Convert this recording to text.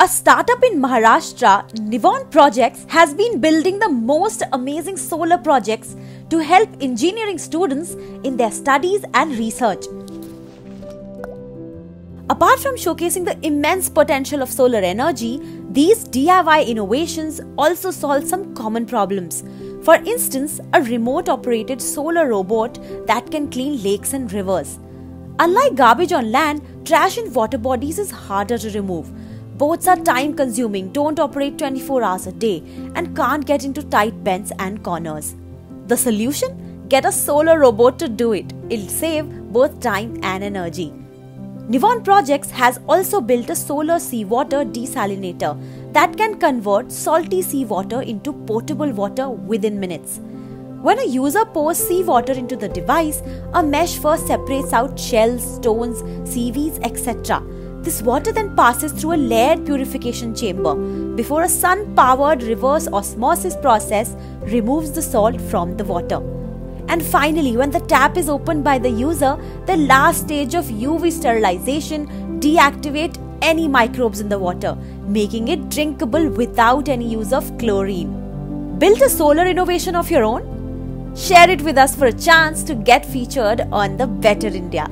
A startup in Maharashtra, Nevon Projects, has been building the most amazing solar projects to help engineering students in their studies and research. Apart from showcasing the immense potential of solar energy, these DIY innovations also solve some common problems. For instance, a remote operated solar robot that can clean lakes and rivers. Unlike garbage on land, trash in water bodies is harder to remove Boats are time consuming, don't operate 24 hours a day, and can't get into tight bends and corners. The solution? Get a solar robot to do it. It'll save both time and energy. Nevon Projects has also built a solar seawater desalinator that can convert salty seawater into potable water within minutes. When a user pours seawater into the device, a mesh first separates out shells, stones, seaweeds, etc this water then passes through a layered purification chamber before a sun powered reverse osmosis process removes the salt from the water. And finally, when the tap is opened by the user, the last stage of UV sterilization deactivate any microbes in the water, making it drinkable without any use of chlorine. Build a solar innovation of your own? Share it with us for a chance to get featured on the Better India.